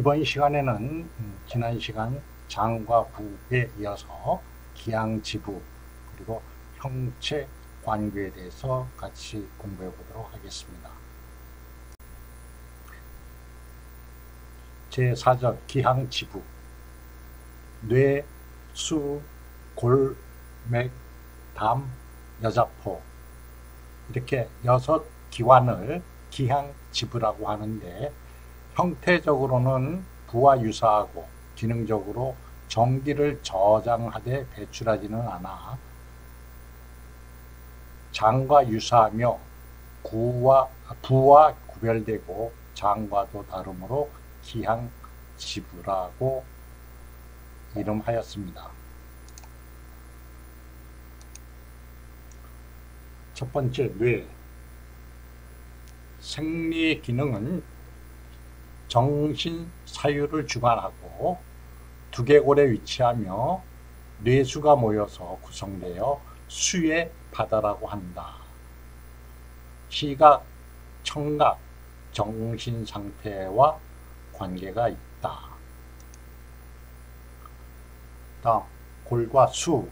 이번 시간에는 음, 지난 시간 장과 부에 이어서 기항지부 그리고 형체 관계에 대해서 같이 공부해 보도록 하겠습니다. 제4절 기항지부 뇌, 수, 골, 맥, 담, 여자포 이렇게 여섯 기관을 기항지부라고 하는데 형태적으로는 부와 유사하고 기능적으로 전기를 저장하되 배출하지는 않아 장과 유사하며 구와, 부와 구별되고 장과도 다르므로 기항지부라고 이름하였습니다. 첫 번째 뇌 생리 기능은 정신 사유를 주관하고 두개골에 위치하며 뇌수가 모여서 구성되어 수의 바다라고 한다. 시각, 청각, 정신 상태와 관계가 있다. 다음 골과 수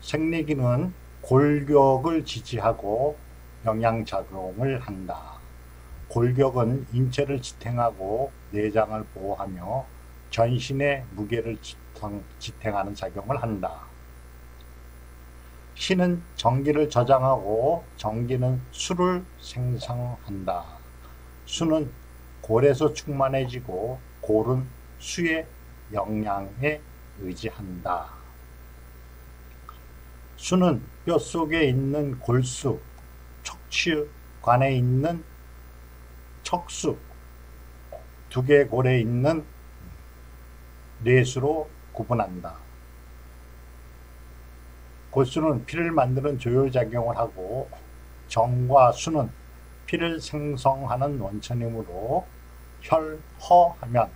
생리기는 골격을 지지하고 영양작용을 한다. 골격은 인체를 지탱하고 내장을 보호하며 전신의 무게를 지탱 하는 작용을 한다. 신은 전기를 저장하고 전기는 수를 생성한다. 수는 골에서 충만해지고 골은 수의 영양에 의지한다. 수는 뼛 속에 있는 골수, 척추관에 있는 척수, 두개골에 있는 뇌수로 구분한다. 골수는 피를 만드는 조율작용을 하고 정과 수는 피를 생성하는 원천이므로 혈, 허 하면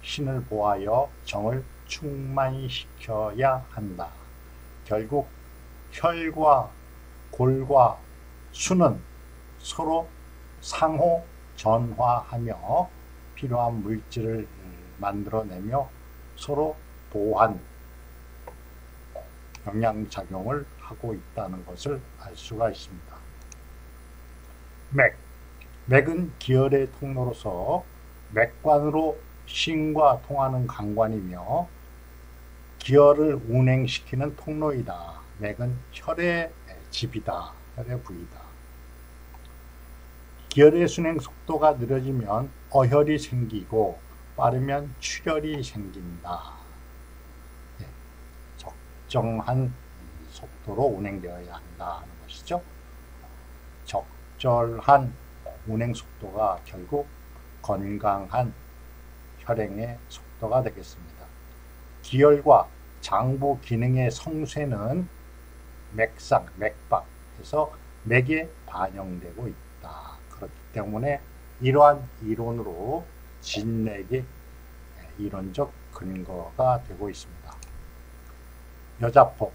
신을 보하여 정을 충만시켜야 한다. 결국 혈과 골과 수는 서로 상호 전화하며 필요한 물질을 만들어내며 서로 보완, 영양작용을 하고 있다는 것을 알 수가 있습니다. 맥. 맥은 기혈의 통로로서 맥관으로 신과 통하는 강관이며 기혈을 운행시키는 통로이다. 맥은 혈의 집이다. 혈의 부이다. 기혈의 순행 속도가 느려지면 어혈이 생기고 빠르면 출혈이 생긴다. 네, 적정한 속도로 운행되어야 한다는 것이죠. 적절한 운행 속도가 결국 건강한 혈행의 속도가 되겠습니다. 기혈과 장부 기능의 성쇠는 맥상, 맥박에서 맥에 반영되고 있다. 때문에 이러한 이론으로 진맥의 이론적 근거가 되고 있습니다. 여자포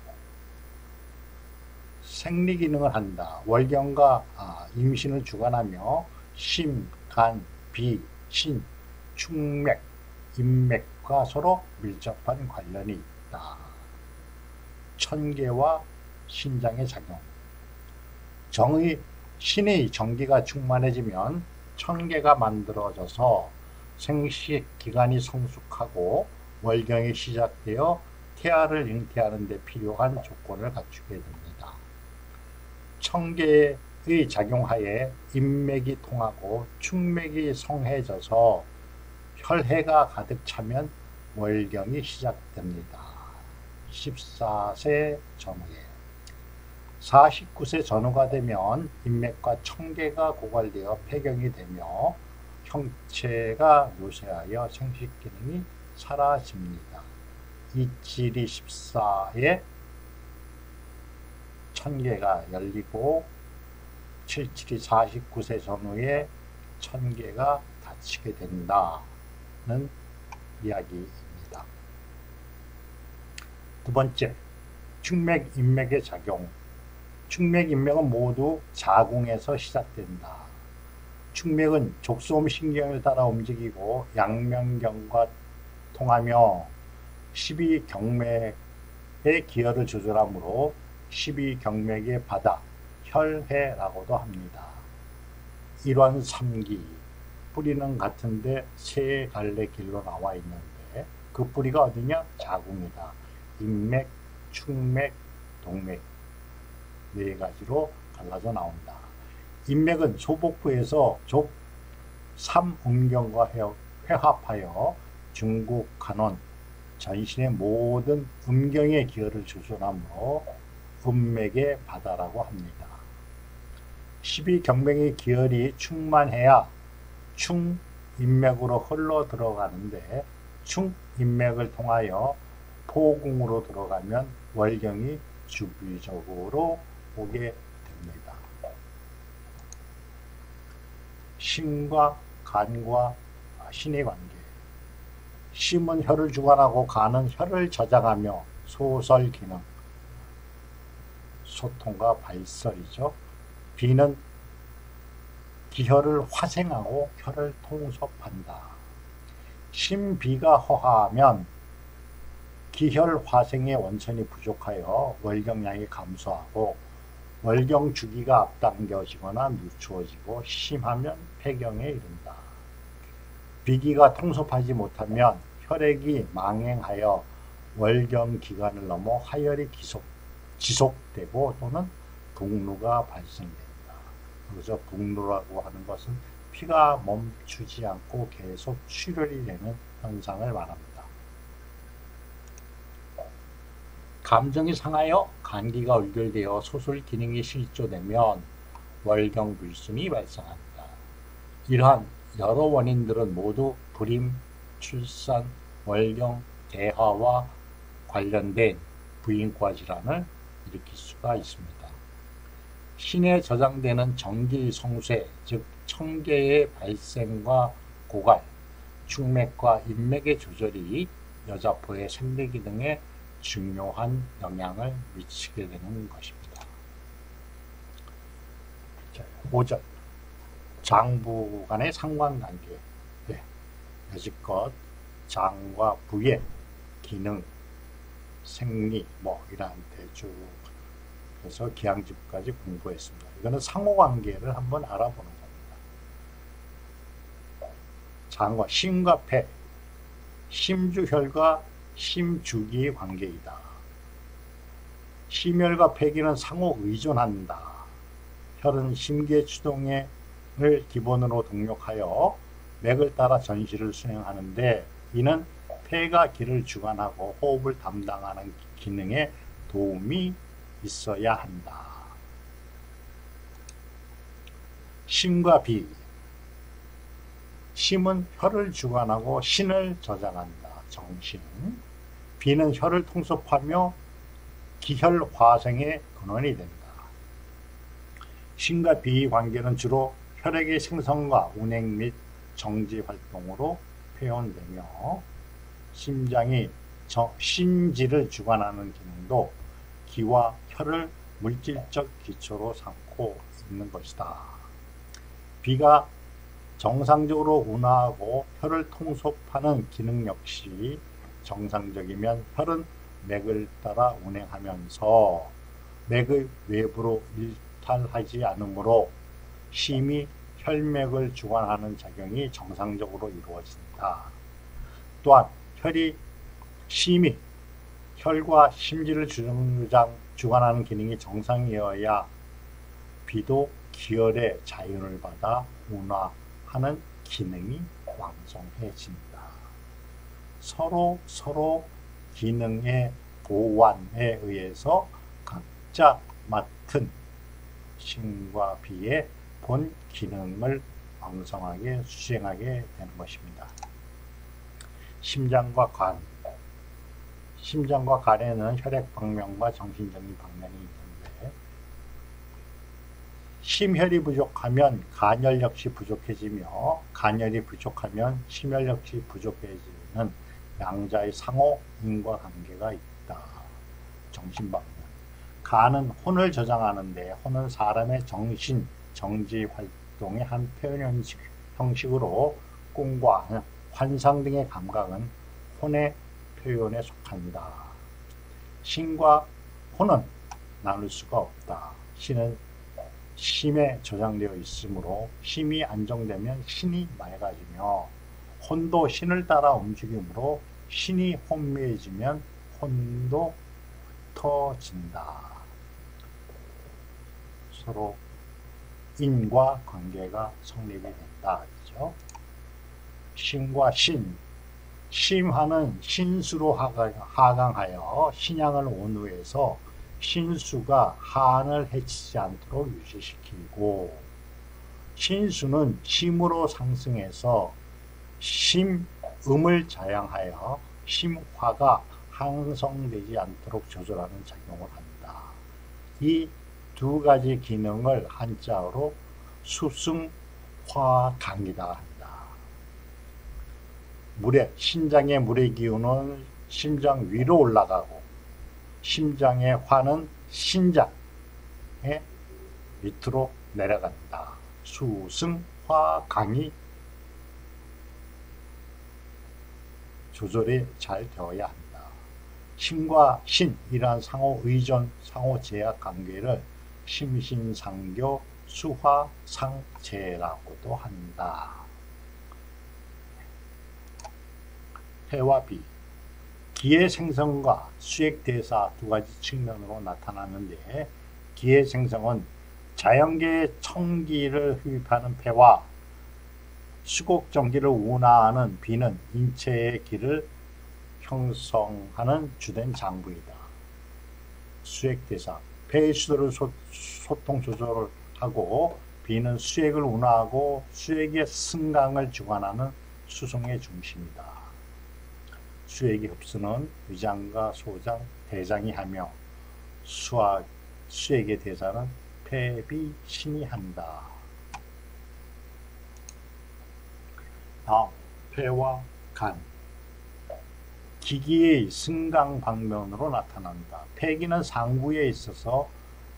생리 기능을 한다. 월경과 아, 임신을 주관하며 심, 간, 비, 신, 충맥, 인맥과 서로 밀접한 관련이 있다. 천계와 신장의 작용 정의 신의 전기가 충만해지면 천개가 만들어져서 생식 기간이 성숙하고 월경이 시작되어 태아를 잉태하는 데 필요한 조건을 갖추게 됩니다. 천개의 작용하에 인맥이 통하고 충맥이 성해져서 혈해가 가득 차면 월경이 시작됩니다. 14세 전후에 49세 전후가 되면 인맥과 청계가 고갈되어 폐경이 되며 형체가 묘세하여 생식 기능이 사라집니다. 27이 14에 천계가 열리고 77이 49세 전후에 천계가 닫히게 된다는 이야기입니다. 두 번째, 충맥, 인맥의 작용 충맥 인맥은 모두 자궁에서 시작된다. 축맥은 족소음 신경을 따라 움직이고 양면경과 통하며 12경맥의 기혈을 조절하므로 12경맥의 바다, 혈해라고도 합니다. 일원 3기 뿌리는 같은데 세 갈래 길로 나와 있는데 그 뿌리가 어디냐? 자궁이다. 인맥, 축맥, 동맥 네 가지로 갈라져 나온다. 인맥은 소복부에서 족 3음경과 회합하여 중국 간원 전신의 모든 음경의 기혈을 조절하므로 음맥의 바다라고 합니다. 12경맥의 기혈이 충만해야 충인맥으로 흘러 들어가는데 충인맥을 통하여 포궁으로 들어가면 월경이 주기적으로 오게 됩니다. 심과 간과 신의 관계 심은 혈을 주관하고 간은 혈을 저장하며 소설 기능 소통과 발설이죠. 비는 기혈을 화생하고 혈을 통섭한다. 심비가 허하면 기혈 화생의 원천이 부족하여 월경량이 감소하고 월경 주기가 앞당겨지거나 늦추어지고 심하면 폐경에 이른다. 비기가 통섭하지 못하면 혈액이 망행하여 월경 기간을 넘어 하열이 기속, 지속되고 또는 북루가 발생된다. 그래서 북루라고 하는 것은 피가 멈추지 않고 계속 출혈이 되는 현상을 말합니다. 감정이 상하여 감기가 얼결되어 소설 기능이 실조되면 월경 불순이 발생한다. 이러한 여러 원인들은 모두 불임, 출산, 월경, 대화와 관련된 부인과 질환을 일으킬 수가 있습니다. 신에 저장되는 정기 성쇠, 즉 청계의 발생과 고갈, 축맥과 인맥의 조절이 여자포의 생리 기능에 중요한 영향을 미치게 되는 것입니다. 5절 장부 간의 상관관계 네. 여지껏 장과 부의 기능, 생리 뭐 이러한 대주 그래서 기항집까지 공부했습니다. 이거는 상호관계를 한번 알아보는 겁니다. 장과 심과 폐, 심주혈과 심주기의 관계이다. 심혈과 폐기는 상호 의존한다. 혈은 심계 추동을 기본으로 동력하여 맥을 따라 전시를 수행하는데 이는 폐가 기를 주관하고 호흡을 담당하는 기능에 도움이 있어야 한다. 심과 비 심은 혈을 주관하고 신을 저장한다. 정신 비는 혈을 통섭하며 기혈 화생의 근원이 된다. 신과 비의 관계는 주로 혈액의 생성과 운행 및 정지 활동으로 표현되며 심장이 심지를 주관하는 기능도 기와 혈을 물질적 기초로 삼고 있는 것이다. 비가 정상적으로 운하하고 혈을 통솔하는 기능 역시 정상적이면 혈은 맥을 따라 운행하면서 맥의 외부로 일탈하지 않으므로 심히 혈맥을 주관하는 작용이 정상적으로 이루어진다. 또한 혈이 심히 혈과 심지를 주관하는 기능이 정상이어야 비도 기혈의 자윤을 받아 운하 하는 기능이 왕성해진다. 서로 서로 기능의 보완에 의해서 각자 맡은 신과 비의 본 기능을 왕성하게 수행하게 되는 것입니다. 심장과 간 심장과 간에는 혈액 방면과 정신적인 방면이 심혈이 부족하면 간혈 역시 부족해지며 간혈이 부족하면 심혈 역시 부족해지는 양자의 상호 인과관계가 있다. 정신방면. 간은 혼을 저장하는데 혼은 사람의 정신, 정지 활동의 한 표현 형식, 형식으로 꿈과 환상 등의 감각은 혼의 표현에 속한다. 신과 혼은 나눌 수가 없다. 신은 심에 저장되어 있으므로 심이 안정되면 신이 맑아지며 혼도 신을 따라 움직이므로 신이 혼미해지면 혼도 터진다. 서로 인과 관계가 성립이 된다. 그죠? 신과 신. 심하는 신수로 하강하여 신양을 온후해서 신수가 한을 해치지 않도록 유지시키고 신수는 심으로 상승해서 심 음을 자양하여 심화가 항성되지 않도록 조절하는 작용을 한다. 이 두 가지 기능을 한자어로 수승화강이다 한다. 물의 신장의 물의 기운은 심장 위로 올라가고 심장의 화는 신장의 밑으로 내려간다. 수승화강이 조절이 잘 되어야 한다. 신과 신 이러한 상호 의존, 상호 제약 관계를 심신상교 수화 상제라고도 한다. 해와 비 기의 생성과 수액 대사 두 가지 측면으로 나타나는데 기의 생성은 자연계의 청기를 흡입하는 폐와 수곡정기를 운하하는 비는 인체의 기를 형성하는 주된 장부이다. 수액대사 폐의 수도를 소, 소통 조절을 하고 비는 수액을 운하하고 수액의 승강을 주관하는 수송의 중심이다. 수액의 흡수는 위장과 소장, 대장이 하며 수액의 대사는 폐비, 신이 한다. 다음, 폐와 간 기기의 승강 방면으로 나타난다. 폐기는 상부에 있어서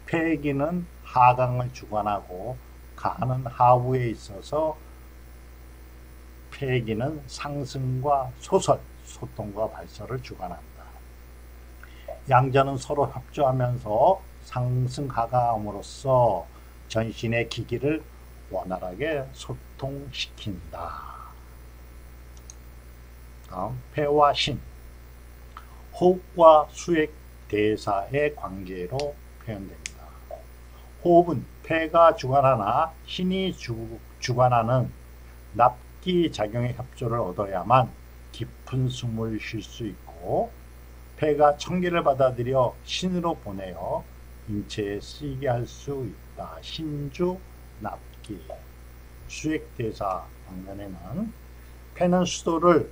폐기는 하강을 주관하고 간은 하부에 있어서 폐기는 상승과 소설, 소통과 발설을 주관한다. 양자는 서로 협조하면서 상승 하강함으로써 전신의 기기를 원활하게 소통시킨다. 다음 폐와 신 호흡과 수액 대사의 관계로 표현됩니다. 호흡은 폐가 주관하나 신이 주, 주관하는 납기 작용의 협조를 얻어야만 깊은 숨을 쉴 수 있고 폐가 청기를 받아들여 신으로 보내어 인체에 쓰이게 할 수 있다. 신주 납기 수액대사 방면에는 폐는 수도를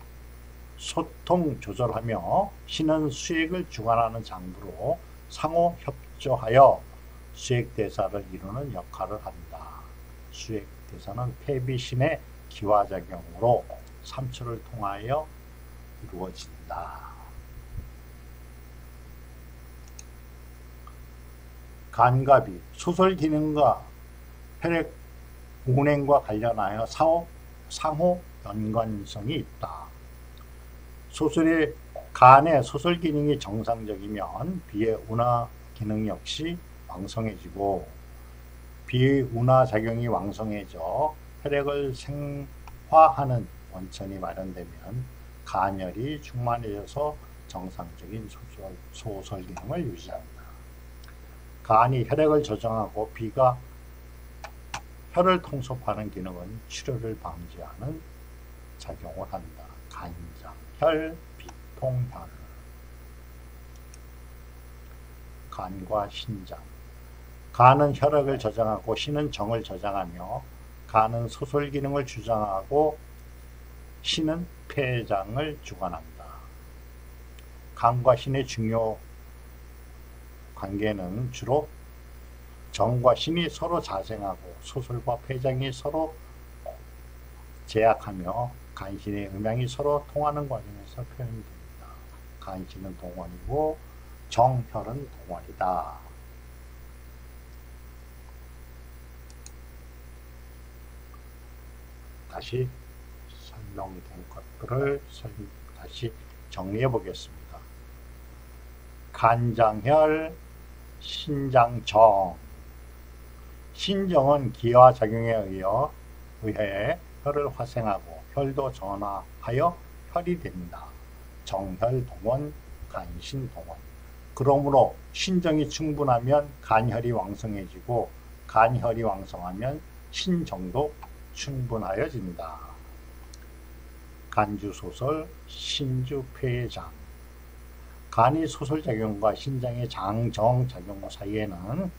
소통 조절하며 신은 수액을 주관하는 장부로 상호 협조하여 수액 대사를 이루는 역할을 한다. 수액 대사는 폐비심의 기화작용으로 삼초를 통하여 이루어진다. 간갑이 소설 기능과 혈액 운행과 관련하여 사호, 상호 연관성이 있다. 소설의 간의 소설 기능이 정상적이면 비의 운하 기능 역시 왕성해지고 비의 운하 작용이 왕성해져 혈액을 생화하는 원천이 마련되면 간열이 충만해져서 정상적인 소설, 소설 기능을 유지한다. 간이 혈액을 저장하고 비가 혈을 통섭하는 기능은 출혈을 방지하는 작용을 한다. 간장. 혈, 비통혈 간과 신장 간은 혈액을 저장하고 신은 정을 저장하며 간은 소설 기능을 주장하고 신은 폐장을 주관한다. 간과 신의 중요 관계는 주로 정과 신이 서로 자생하고 소설과 폐장이 서로 제약하며 간신의 음양이 서로 통하는 과정에서 표현됩니다. 간신은 동원이고 정혈은 동원이다. 다시 설명된 것들을 다시 정리해 보겠습니다. 간장혈, 신장정. 신정은 기화작용에 의해, 혈을 활성하고 혈도 전화하여 혈이 됩니다. 정혈동원, 간신동원. 그러므로 신정이 충분하면 간혈이 왕성해지고 간혈이 왕성하면 신정도 충분하여진다. 간주소설 신주폐장 간이 소설작용과 신장의 장정작용 사이에는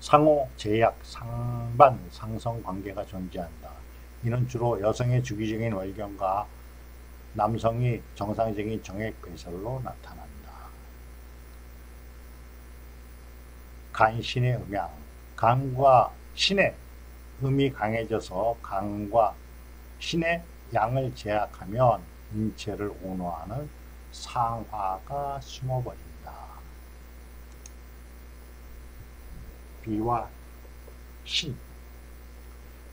상호, 제약, 상반, 상성 관계가 존재한다. 이는 주로 여성의 주기적인 월경과 남성이 정상적인 정액 배설로 나타난다. 간신의 음양, 간과 신의 음이 강해져서 간과 신의 양을 제약하면 인체를 온화하는 상화가 숨어버린다. 비와 신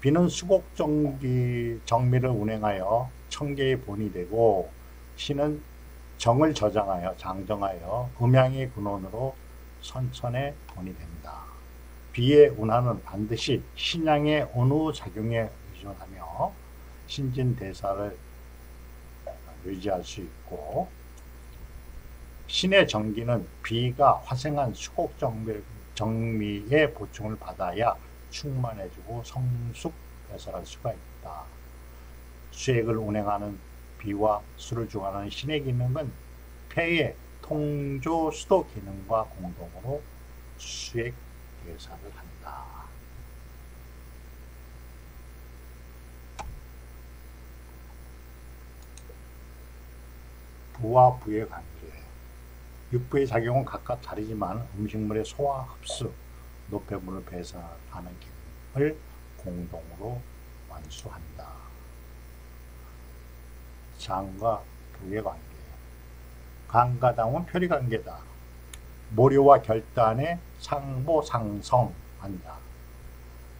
비는 수곡정기 정미를 운행하여 청계의 본이 되고 신은 정을 저장하여 장정하여 음양의 근원으로 선천의 본이 된다. 비의 운하는 반드시 신양의 온후 작용에 의존하며 신진대사를 유지할 수 있고 신의 정기는 비가 화생한 수곡 정미의 보충을 받아야 충만해지고 성숙 배설할 수가 있다. 수액을 운행하는 비와 술을 주관하는 신의 기능은 폐의 통조 수도 기능과 공동으로 수액 대사를 한다. 부와 부의 관계 육부의 작용은 각각 다르지만 음식물의 소화, 흡수, 노폐물을 배설하는 기능을 공동으로 완수한다. 장과 부의 관계 강가당은 표리관계다. 모료와 결단의 상보상성한다.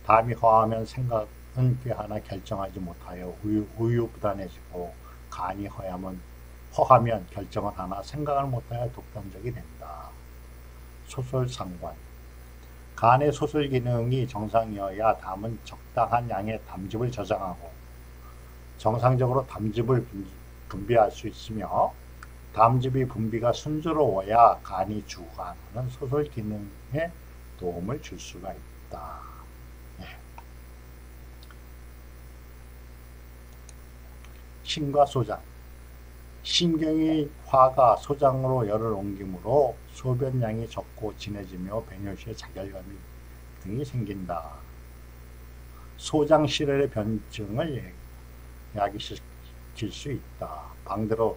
담이 허하면 생각은 꾀하나 결정하지 못하여 우유, 우유부단해지고 간이 허하면 허하면 결정을 하나 생각을 못하여 독단적이 된다. 소설상관 간의 소설 기능이 정상이어야 담은 적당한 양의 담즙을 저장하고 정상적으로 담즙을 분비할 수 있으며 담즙이 분비가 순조로워야 간이 주관하는 소설 기능에 도움을 줄 수가 있다. 네. 신과 소장 신경이 화가 소장으로 열을 옮기므로 소변량이 적고 진해지며 배뇨시에 자결감이 등이 생긴다. 소장 실혈의 변증을 야기시킬 수 있다. 방대로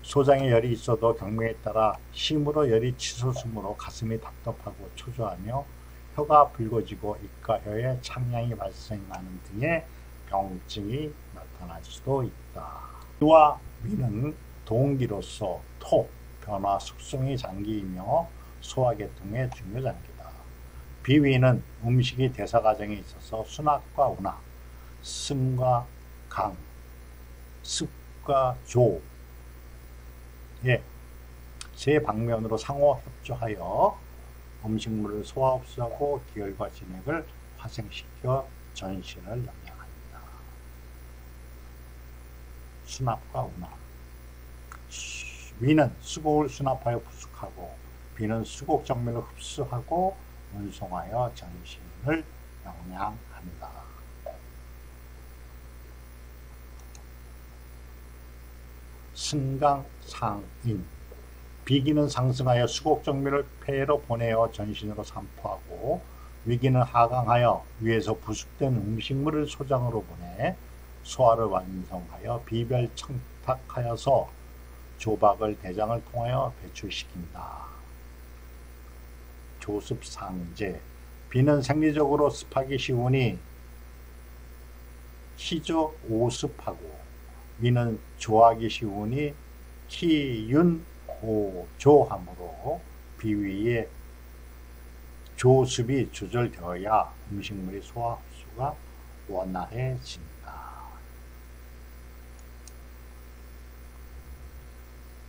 소장에 열이 있어도 경매에 따라 심으로 열이 치솟으므로 가슴이 답답하고 초조하며 혀가 붉어지고 입과 혀에 창량이 발생하는 등의 병증이 나타날 수도 있다. 이와 위는 동기로서 토, 변화, 숙성의 장기이며 소화계통의 중요 장기다. 비위는 음식이 대사 과정에 있어서 순학과 운하, 승과 강, 습과 조, 예, 세 방면으로 상호 협조하여 음식물을 소화 흡수하고 기혈과 진액을 화생시켜 전신을 영양합니다. 수납과 운하 위는 수곡을 수납하여 부숙하고 비는 수곡 정밀을 흡수하고 운송하여 전신을 영양한다. 승강상인 비기는 상승하여 수곡 정밀을 폐로 보내어 전신으로 산포하고 위기는 하강하여 위에서 부숙된 음식물을 소장으로 보내 소화를 완성하여 비별 청탁하여서 조박을 대장을 통하여 배출시킨다. 조습상제 비는 생리적으로 습하기 쉬우니 희조 오습하고 위는 조하기 쉬우니 키윤 오조함으로 비위에 조습이 조절되어야 음식물의 소화 흡수가 원활해진다.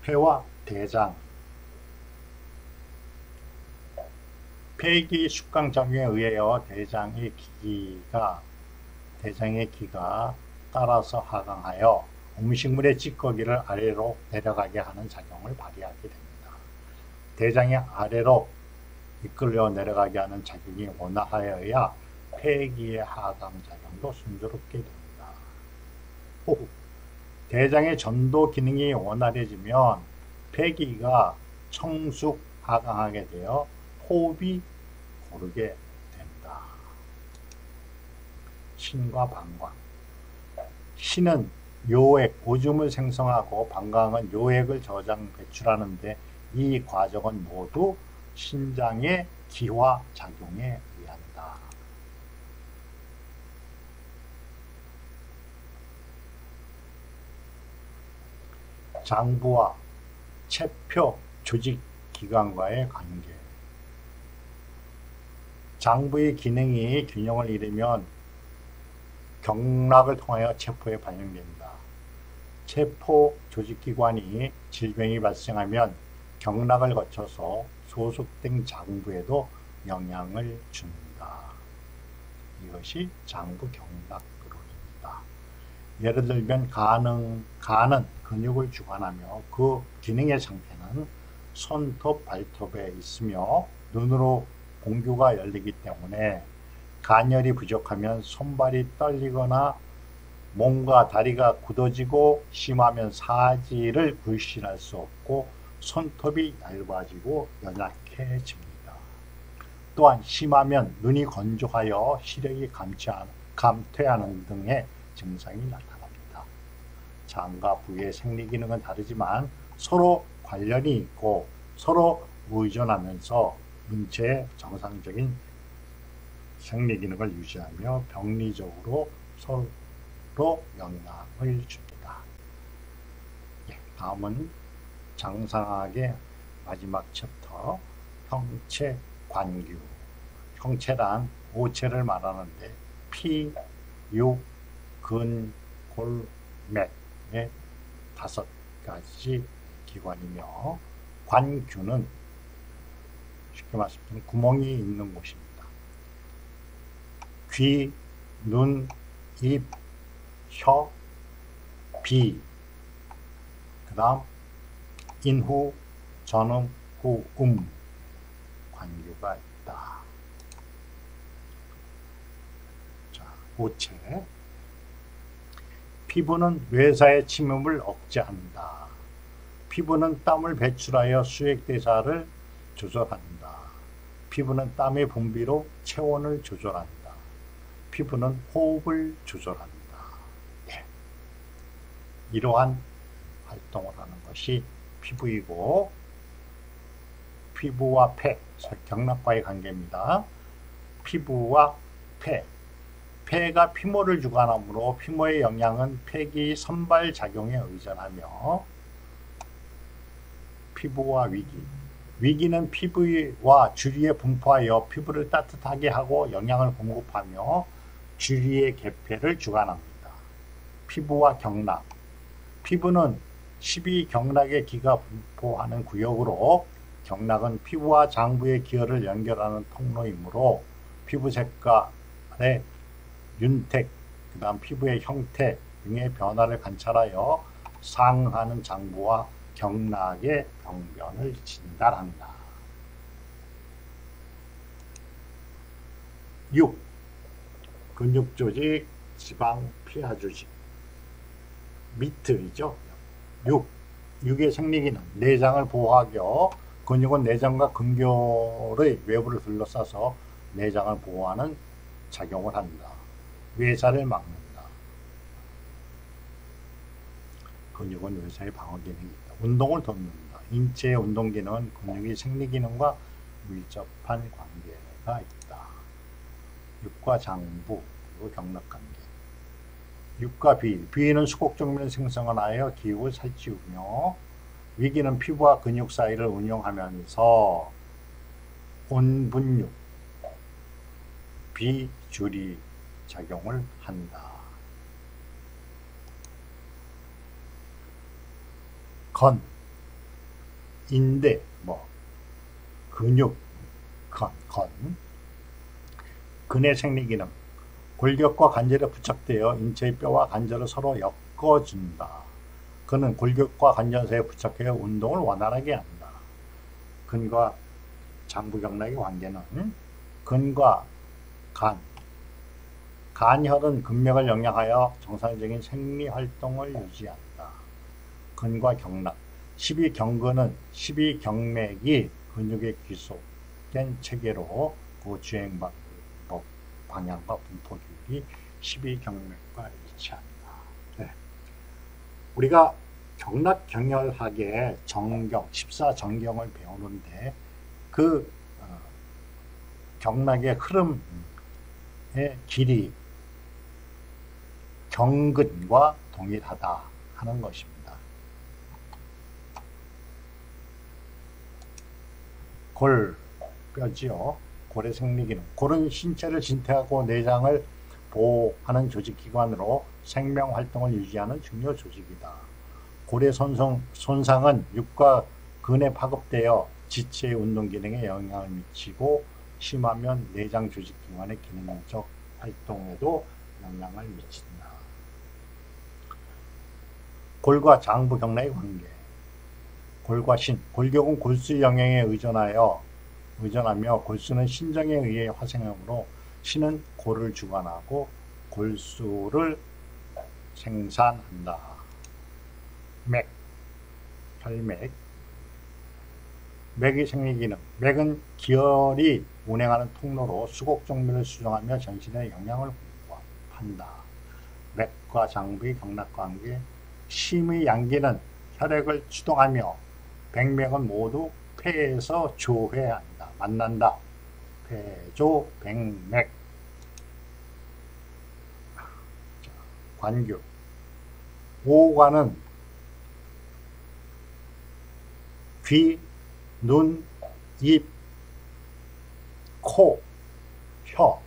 폐와 대장 폐기 숙강작용에 의하여 대장의 기가 대장의 기가 따라서 하강하여 음식물의 찌꺼기를 아래로 내려가게 하는 작용을 발휘하게 됩니다. 대장의 아래로 이끌려 내려가게 하는 작용이 원활하여야 폐기의 하강 작용도 순조롭게 됩니다. 호흡 대장의 전도 기능이 원활해지면 폐기가 청숙 하강하게 되어 호흡이 고르게 된다. 신과 방광 신은 요액, 오줌을 생성하고 방광은 요액을 저장, 배출하는데 이 과정은 모두 신장의 기화 작용에 의한다. 장부와 체표 조직 기관과의 관계 장부의 기능이 균형을 잃으면 경락을 통하여 체포에 반영된다. 체포 조직기관이 질병이 발생하면 경락을 거쳐서 소속된 장부에도 영향을 줍니다. 이것이 장부 경락으로입니다. 예를 들면 간은, 간은 근육을 주관하며 그 기능의 상태는 손톱, 발톱에 있으며 눈으로 공규가 열리기 때문에 간열이 부족하면 손발이 떨리거나 몸과 다리가 굳어지고 심하면 사지를 굴신할 수 없고 손톱이 얇아지고 연약해집니다. 또한 심하면 눈이 건조하여 시력이 감퇴하는 등의 증상이 나타납니다. 장과 부의 생리 기능은 다르지만 서로 관련이 있고 서로 의존하면서 인체의 정상적인 생리 기능을 유지하며 병리적으로 서로 영향을 줍니다. 예, 다음은 장상학의 마지막 챕터 형체 관규 형체란 오체를 말하는데 피, 육, 근, 골, 맥 의 다섯 가지 기관이며 관규는 쉽게 말씀드리면 구멍이 있는 곳입니다. 귀, 눈, 입, 혀, 비, 그 다음 인후, 전음, 후, 음 관계가 있다. 자, 오체 피부는 외사의 침음을 억제한다. 피부는 땀을 배출하여 수액대사를 조절한다. 피부는 땀의 분비로 체온을 조절한다. 피부는 호흡을 조절합니다. 예. 이러한 활동을 하는 것이 피부이고 피부와 폐, 경락과의 관계입니다. 피부와 폐, 폐가 피모를 주관하므로 피모의 영향은 폐기 선발 작용에 의존하며 피부와 위기, 위기는 피부와 주리에 분포하여 피부를 따뜻하게 하고 영양을 공급하며 주리의 개폐를 주관합니다. 피부와 경락 피부는 12경락의 기가 분포하는 구역으로 경락은 피부와 장부의 기혈을 연결하는 통로이므로 피부 색깔의 윤택, 그 다음 피부의 형태 등의 변화를 관찰하여 상하는 장부와 경락의 병변을 진단한다. 6. 근육조직, 지방, 피하 조직. 미트이죠. 6. 육의 생리기는 내장을 보호하며 근육은 내장과 근교의 외부를 둘러싸서 내장을 보호하는 작용을 한다. 외사를 막는다. 근육은 외사의 방어 기능이 있다. 운동을 돕는다. 인체의 운동 기능은 근육의 생리 기능과 밀접한 관계가 있다. 육과 장부, 그리고 경락관계. 육과 비, 비는 수곡정면 생성을 하여 기육을 살찌우며 위기는 피부와 근육 사이를 운용하면서 온분육, 비주리 작용을 한다. 건, 인대, 뭐, 근육, 건, 건. 근의 생리 기능. 골격과 관절에 부착되어 인체의 뼈와 관절을 서로 엮어준다. 그는 골격과 관절 사이에 부착하여 운동을 원활하게 한다. 근과 장부 경락의 관계는 근과 간, 간혈은 근맥을 영양하여 정상적인 생리활동을 유지한다. 근과 경락 12경근은 12경맥이 근육에 귀속된 체계로 그 주행 방향과 분포 규율이 12경맥과 일치한다. 네. 우리가 경락 경혈학의 정경, 14정경을 배우는데 그 어, 경락의 흐름의 길이 경근과 동일하다 하는 것입니다. 골, 뼈지요. 골의 생리기능. 골은 신체를 진퇴하고 내장을 보호하는 조직기관으로 생명활동을 유지하는 중요 조직이다. 골의 손상, 손상은 육과 근에 파급되어 지체의 운동 기능에 영향을 미치고 심하면 내장 조직기관의 기능적 활동에도 영향을 미친다. 골과 장부 경락의 관계 골과 신, 골격은 골수 영향에 의존하여 의존하며 골수는 신정에 의해 화생하므로 신은 골을 주관하고 골수를 생산한다. 맥, 혈맥 맥의 생리기능 맥은 기혈이 운행하는 통로로 수곡종류를 수정하며 전신에 영양을 공급한다. 맥과 장부의 경락관계 심의 양기는 혈액을 추동하며 백맥은 모두 폐에서 조회한다. 만난다. 폐조 백맥 관교 오관은 귀, 눈, 입, 코, 혀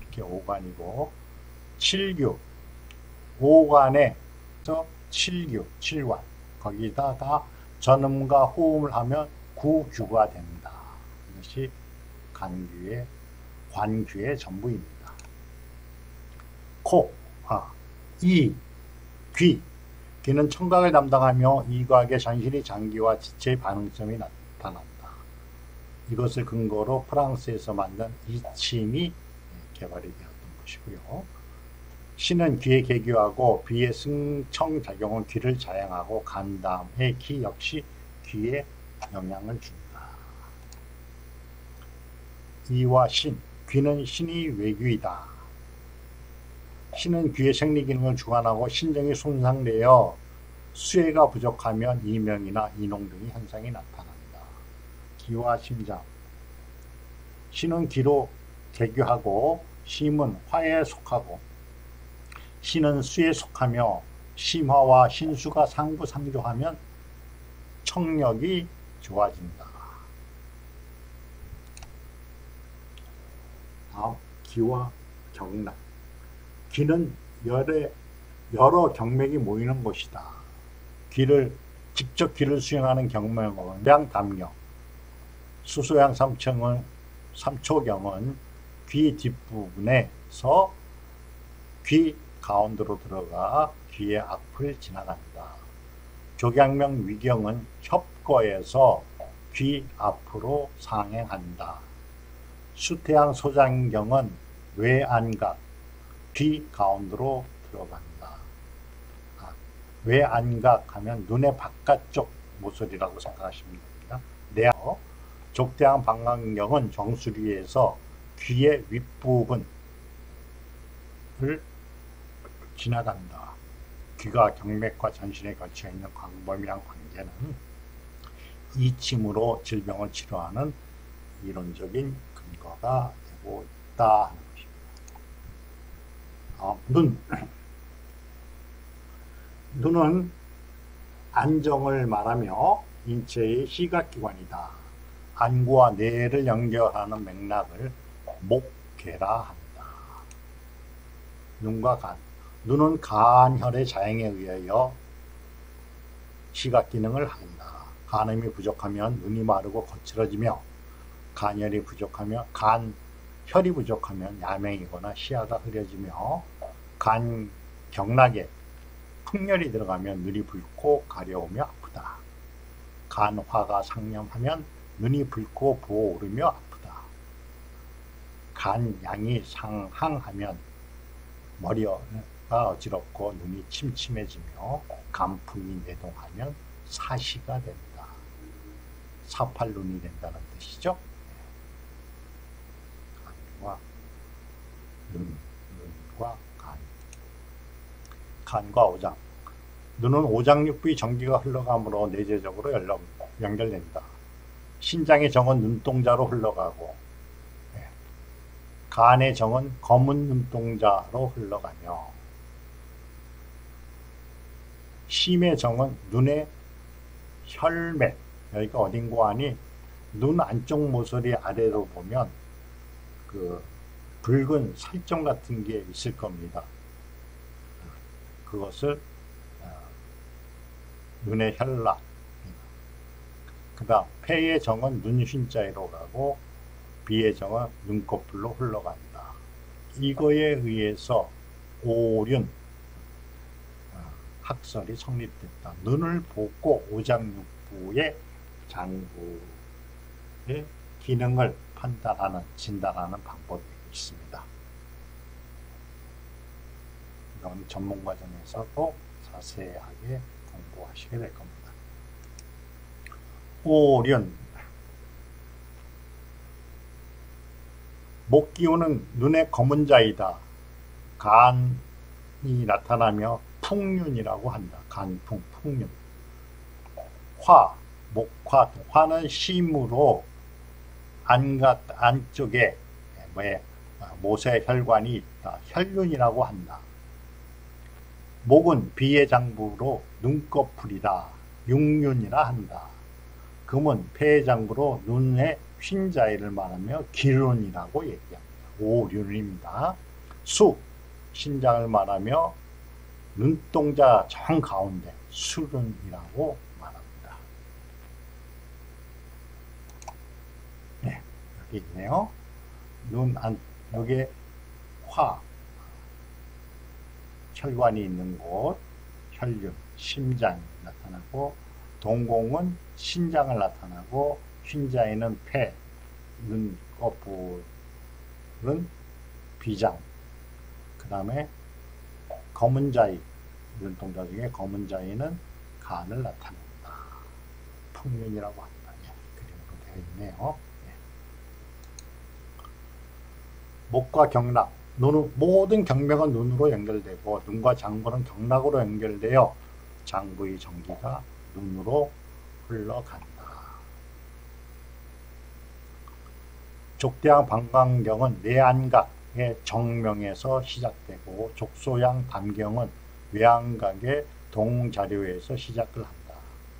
이렇게 오관이고 칠규 오관에서 칠규, 칠관 거기다가 전음과 호음을 하면 구규가 된다. 이것이 간규의 관규의 전부입니다. 코, 아, 이, 귀. 귀는 청각을 담당하며 이각의 전신의 장기와 지체의 반응점이 나타난다. 이것을 근거로 프랑스에서 만든 이침이 개발이 되었던 것이고요. 신은 귀에 개교하고 귀의 승청작용은 귀를 자양하고 간 다음에 귀 역시 귀에 영향을 준다. 이와 신, 귀는 신이 외귀이다. 신은 귀의 생리 기능을 주관하고 신정이 손상되어 수혜가 부족하면 이명이나 이농 등의 현상이 나타난다. 기와 심장 신은 기로 개교하고 심은 화에 속하고 신은 수에 속하며 심화와 신수가 상부상조하면 청력이 좋아진다. 다음 기와 경락 기는 여러, 여러 경맥이 모이는 곳이다. 기를 직접 기를 수행하는 경맥은 양담경 수소양 삼청은 삼초경은 귀 뒷부분에서 귀 가운데로 들어가 귀의 앞을 지나간다. 조경명 위경은 협거에서 귀 앞으로 상행한다. 수태양 소장경은 외안각, 귀 가운데로 들어간다. 아, 외안각 하면 눈의 바깥쪽 모서리라고 생각하시면 됩니다. 내어 족대양 방광경은 정수리에서 귀의 윗부분을 지나간다. 귀가 경맥과 전신에 걸쳐 있는 광범위한 관계는 이침으로 질병을 치료하는 이론적인 근거가 되고 있다 하는 것입니다. 어, 눈. 눈은 안정을 말하며 인체의 시각기관이다. 안구와 뇌를 연결하는 맥락을 목계라 한다. 눈과 간. 눈은 간혈의 자행에 의하여 시각 기능을 한다. 간음이 부족하면 눈이 마르고 거칠어지며 간혈이 부족하면 간 혈이 부족하면 야맹이거나 시야가 흐려지며 간 경락에 풍열이 들어가면 눈이 붉고 가려우며 아프다. 간화가 상념하면 눈이 붉고 부어오르며 아프다. 간 양이 상항하면 머리 가 어지럽고 눈이 침침해지며 간풍이 내동하면 사시가 된다. 사팔눈이 된다는 뜻이죠. 간과 눈, 눈과 간. 간과 오장. 눈은 오장육부의 전기가 흘러가므로 내재적으로 연락, 연결된다. 신장의 정은 눈동자로 흘러가고 예. 간의 정은 검은 눈동자로 흘러가며 심의 정은 눈의 혈맥 여기가 어딘고 하니 눈 안쪽 모서리 아래로 보면 그 붉은 살점 같은 게 있을 겁니다. 그것을 눈의 혈락 그 다음 폐의 정은 눈흰자로 가고 비의 정은 눈꺼풀로 흘러간다. 이거에 의해서 오륜 어, 학설이 성립됐다. 눈을 보고 오장육부의 장부의 기능을 판단하는 진단하는 방법이 있습니다. 이건 전문 과정에서도 자세하게 공부하시게 될 겁니다. 오련 목 기운은 눈의 검은 자이다. 간이 나타나며 풍륜이라고 한다. 간풍, 풍륜. 화, 목화, 화는 심으로 안gat 안쪽에 모세 혈관이 있다. 혈륜이라고 한다. 목은 비의 장부로 눈꺼풀이다. 육륜이라 한다. 금은 폐의 장부로 눈의 휜자위를 말하며 기륜이라고 얘기합니다. 오륜입니다. 수, 신장을 말하며 눈동자 정 가운데 수륜이라고 말합니다. 네, 여기 있네요. 눈 안, 여기에 화, 혈관이 있는 곳, 혈륜, 심장이 나타나고 동공은 신장을 나타나고 흰자에는 폐, 눈꺼풀은 비장, 그 다음에 검은 자위, 눈동자 중에 검은 자위는 간을 나타낸다. 풍륜이라고 합니다. 예, 그림으로 되어 있네요. 예. 목과 경락, 눈, 모든 경맥은 눈으로 연결되고 눈과 장부는 경락으로 연결되어 장부의 전기가 눈으로 흘러간다. 족대양 방광경은 내안각의 정명에서 시작되고 족소양 담경은 외안각의 동자료에서 시작을 한다.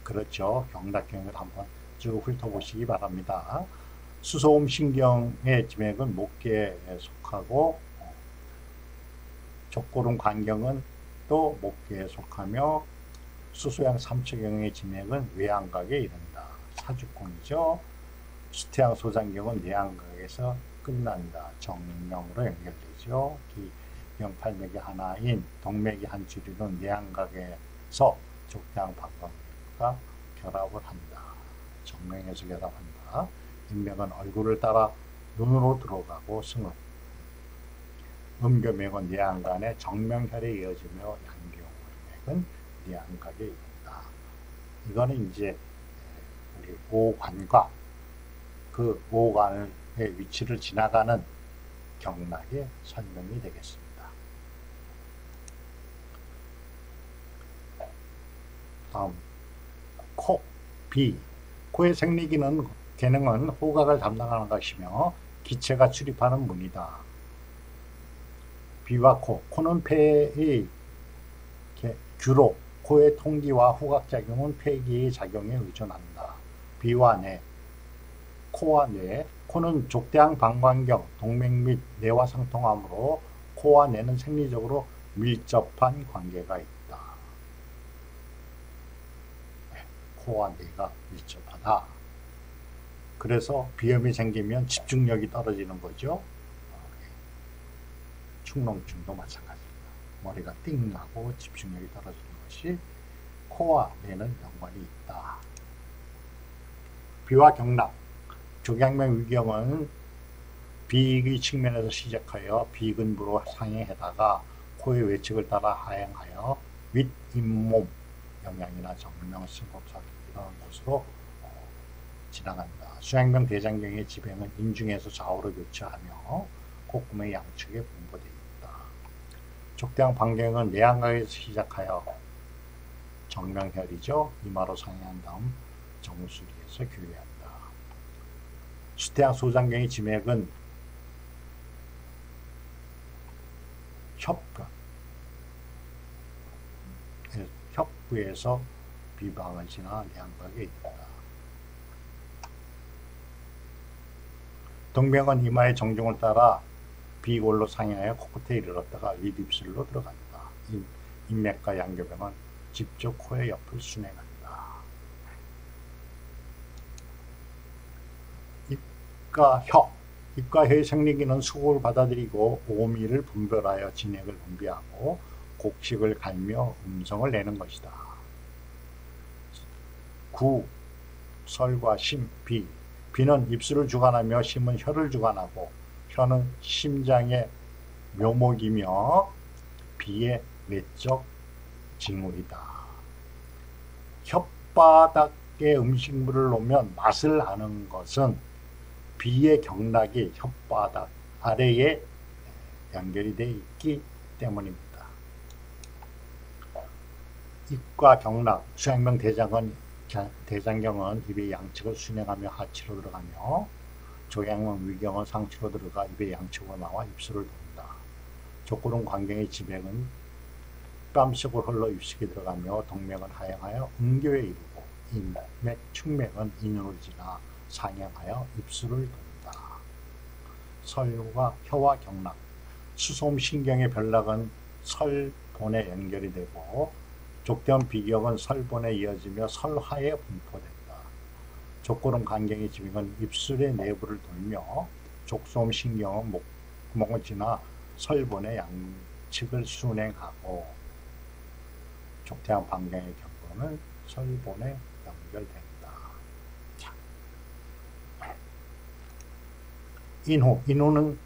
그렇죠. 경락경을 한번 쭉 훑어보시기 바랍니다. 수소음 신경의 지맥은 목계에 속하고 족고름 관경은 또 목계에 속하며 수소양 삼초경의 진행은 외양각에 이른다. 사주공이죠. 수태양 소장경은 내양각에서 끝난다. 정명으로 연결되죠. 기경팔맥의 하나인 동맥의 한 줄이는 내양각에서 족대양 방광과 결합을 한다. 정명에서 결합한다. 인맥은 얼굴을 따라 눈으로 들어가고 승업. 음교맥은 내양간의 정명혈에 이어지며 양경맥은 내안각에 있다. 이거는 이제 우리 오관과 그 오관의 위치를 지나가는 경락의 설명이 되겠습니다. 다음 코, 비 코의 생리기는 기능은 호각을 담당하는 것이며 기체가 출입하는 문이다. 비와 코, 코는 폐의 규로 코의 통기와 후각작용은 폐기의 작용에 의존한다. 비와 뇌, 코와 뇌, 코는 족대항 방광경, 동맥 및 뇌와 상통하므로 코와 뇌는 생리적으로 밀접한 관계가 있다. 네, 코와 뇌가 밀접하다. 그래서 비염이 생기면 집중력이 떨어지는 거죠. 어, 네. 축농증도 마찬가지입니다. 머리가 띵하고 집중력이 떨어지는 것이 코와 뇌는 연관이 있다. 비와 경락, 조경명 위경은 비익의 측면에서 시작하여 비근부로 상행해다가 코의 외측을 따라 하행하여 윗 잇몸 영양이나 정명 승급사 이런 곳으로 어, 지나간다. 수양병 대장경의 지병은 인중에서 좌우로 교차하며 콧구멍의 양측에 분포되어 있다. 족대왕 반경은 내안각에서 시작하여 정명혈이죠. 이마로 상행한 다음 정수리에서 교회한다. 수태양 소장경의 지맥은 협각 협부에서 비방을 지나 양각에 있다. 동명은 이마의 정중을 따라 비골로 상향하여 코끝에 이르렀다가 윗입술로 들어간다. 인맥과 양교병은 직접 코의 옆을 순행한다. 입과 혀 입과 혀의 생리기는 수곡을 받아들이고 오미를 분별하여 진액을 분비하고 곡식을 갈며 음성을 내는 것이다. 구, 설과 심, 비. 비는 입술을 주관하며 심은 혀를 주관하고 혀는 심장의 묘목이며 비의 내적 징후이다. 혓바닥에 음식물을 놓으면 맛을 아는 것은 비의 경락이 혓바닥 아래에 연결이 되어 있기 때문입니다. 입과 경락, 수양명 대장은, 대장경은 입의 양측을 순행하며 하치로 들어가며 조양명 위경은 상치로 들어가 입의 양측으로 나와 입술을 돕니다. 족구름 관경의 지맥은 뺨속으로 흘러 입속에 들어가며 동맥은 하향하여 음교에 이르고 인맥, 축맥은 인으로 지나 상향하여 입술을 돕다. 설과 혀와 경락, 수솜신경의 별락은 설본에 연결이 되고 족대원 비경은 설본에 이어지며 설하에 분포된다. 족구름 간경의 지명은 입술의 내부를 돌며 족솜 신경은 목구멍을 지나 설본의 양측을 순행하고 족대원 반경의 경고는 설본에 연결된다. 인호. 인호는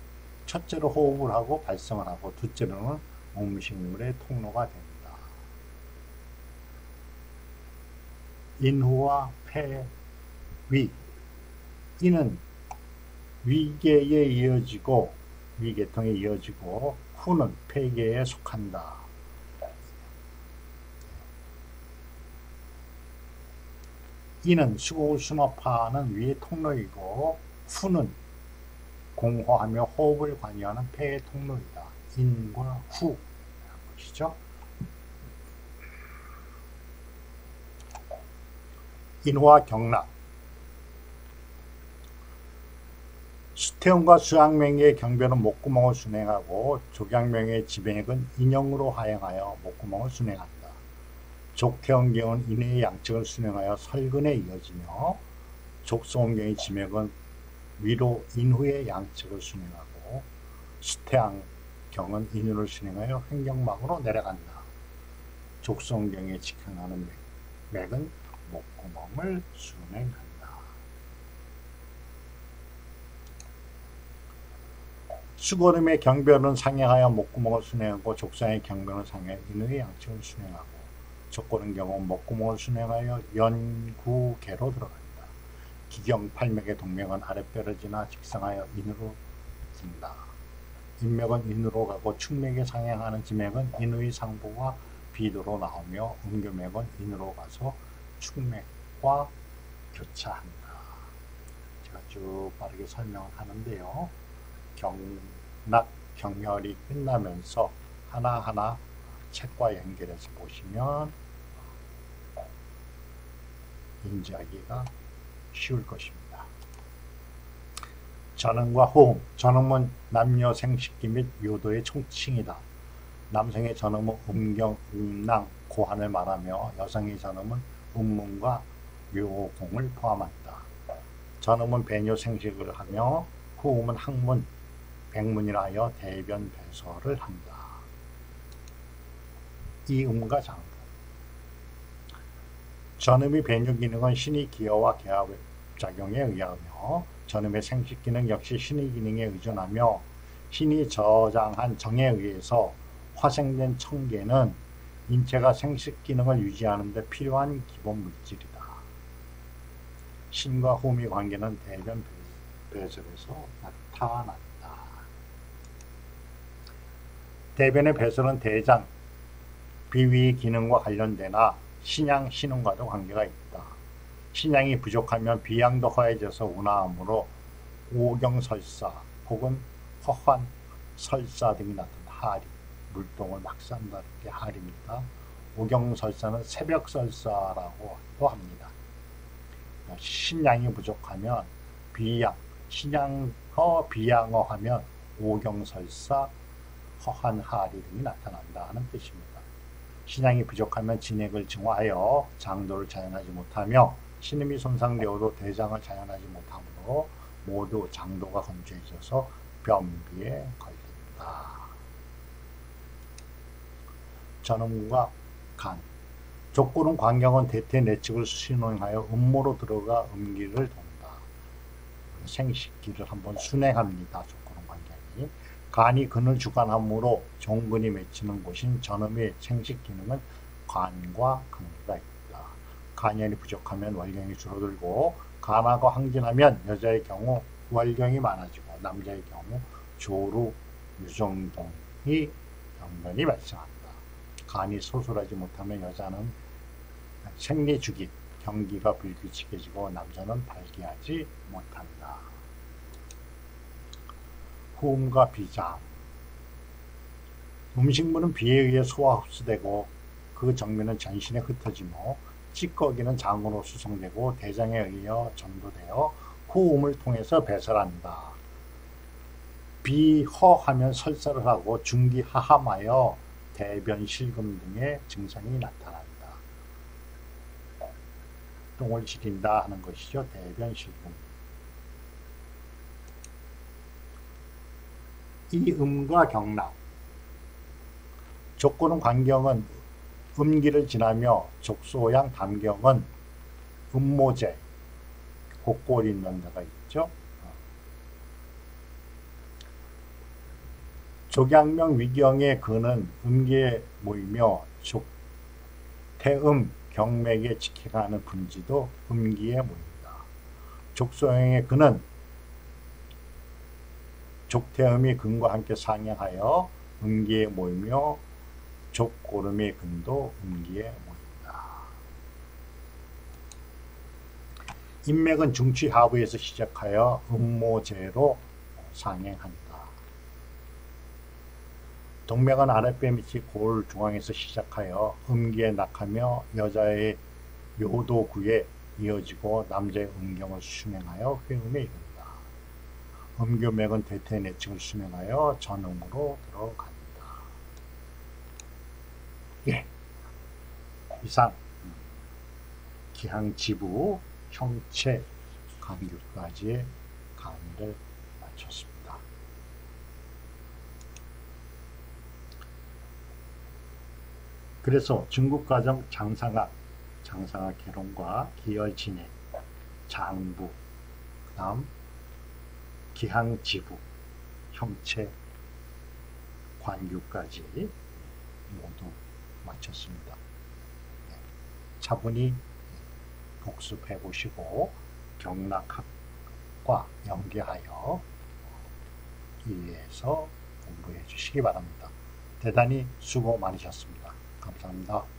첫째로 호흡을 하고 발성을 하고 둘째로는 음식물의 통로가 됩니다. 인후와 폐, 위. 이는 위계에 이어지고 위계통에 이어지고 후는 폐계에 속한다. 이는 수납하는 위의 통로이고 후는 공허하며 호흡을 관여하는 폐의 통로이다. 인과 후 것이죠. 인후와 경락 수태원과 수양명의 경변은 목구멍을 순행하고 족양명의 지배액은 인형으로 하행하여 목구멍을 순행한다. 족태원경은 인의 양측을 순행하여 설근에 이어지며 족소원경의 지맥은 위로 인후의 양측을 순행하고 수태양경은 인후를 순행하여 횡경막으로 내려간다. 족성경에 직행하는 맥, 맥은 목구멍을 순행한다. 수거름의 경변은 상행하여 목구멍을 순행하고 족상의 경변은 상해 인후의 양측을 순행하고 족고는 경우 목구멍을 순행하여 연구계로 들어간다. 기경 팔맥의 동맥은 아랫뼈를 지나 직성하여 인으로 든다. 인맥은 인으로 가고 축맥에 상행하는 지맥은 인의 상부와 비도로 나오며 음교맥은 인으로 가서 축맥과 교차한다. 제가 쭉 빠르게 설명을 하는데요. 경락, 경혈이 끝나면서 하나하나 책과 연결해서 보시면 인지하기가 쉬울 것입니다. 전음과 호흡. 전음은 남녀 생식기 및 요도의 총칭이다. 남성의 전음은 음경, 음낭, 고환을 말하며 여성의 전음은 음문과 묘공을 포함한다. 전음은 배뇨 생식을 하며 호흡은 항문, 백문이라 하여 대변 배설을 한다. 이 음과 장부. 전음의 배뇨 기능은 신의 기여와 개합 작용에 의하며 전음의 생식 기능 역시 신의 기능에 의존하며 신이 저장한 정에 의해서 화생된 청계는 인체가 생식 기능을 유지하는 데 필요한 기본 물질이다. 신과 호미 관계는 대변 배설에서 나타난다. 대변의 배설은 대장, 비위 기능과 관련되나 신양, 신음과도 관계가 있다. 신양이 부족하면 비양도 허해져서 운하함으로 오경설사 혹은 허환, 설사 등이 나타나 하리, 물동을 막 산다는 게 하리입니다. 오경설사는 새벽설사라고도 합니다. 신양이 부족하면 비양, 신양허 비양어 하면 오경설사, 허한하리 등이 나타난다는 뜻입니다. 신양이 부족하면 진액을 증화하여 장도를 자연하지 못하며 신음이 손상되어도 대장을 자연하지 못하므로 모두 장도가 건조해져서 변비에 걸린다. 전음과 간 족구는 광경은 대퇴 내측을 순응하여 음모로 들어가 음기를 돈다. 생식기를 한번 순행합니다. 간이 근을 주관하므로 종근이 맺히는 곳인 전음의 생식 기능은 관과 근기가 있다. 간열이 부족하면 월경이 줄어들고 간하고 항진하면 여자의 경우 월경이 많아지고 남자의 경우 조루, 유정동이 병변이 발생한다. 간이 소술하지 못하면 여자는 생리 주기, 경기가 불규칙해지고 남자는 발기하지 못한다. 호음과 비장 음식물은 비에 의해 소화 흡수되고 그 정면은 전신에 흩어지며 찌꺼기는 장으로 수송되고 대장에 의해 전도되어 호음을 통해서 배설한다. 비허하면 설사를 하고 중기하함하여 대변 실금 등의 증상이 나타난다. 똥을 시린다 하는 것이죠. 대변 실금. 이 음과 경락. 조건은 관경은 음기를 지나며 족소양 담경은 음모제, 곡골이 있는 데가 있죠. 족양명 위경의 근은 음기에 모이며 족, 태음, 경맥에 직행하는 분지도 음기에 모입니다. 족소형의 근은 족태음이 근과 함께 상향하여 음기에 모이며 족고름의 근도 음기에 모인다. 인맥은 중취 하부에서 시작하여 음모제로 상행한다. 동맥은 아랫배 밑이 골 중앙에서 시작하여 음기에 낙하며 여자의 요도구에 이어지고 남자의 음경을 수행하여 회음에 이른다. 음교맥은 대퇴 내측을 수행하여 전음으로 들어간다. 예. 이상 기항지부 형체 강교까지의 강의를 마쳤습니다. 그래서 중국가정 장사가 장사가 개론과 기열진해 장부 그 다음 기항 지부 형체 관교까지 모두 마쳤습니다. 네. 차분히 복습해 보시고 경락학과 연계하여 이해해서 공부해 주시기 바랍니다. 대단히 수고 많으셨습니다. 감사합니다.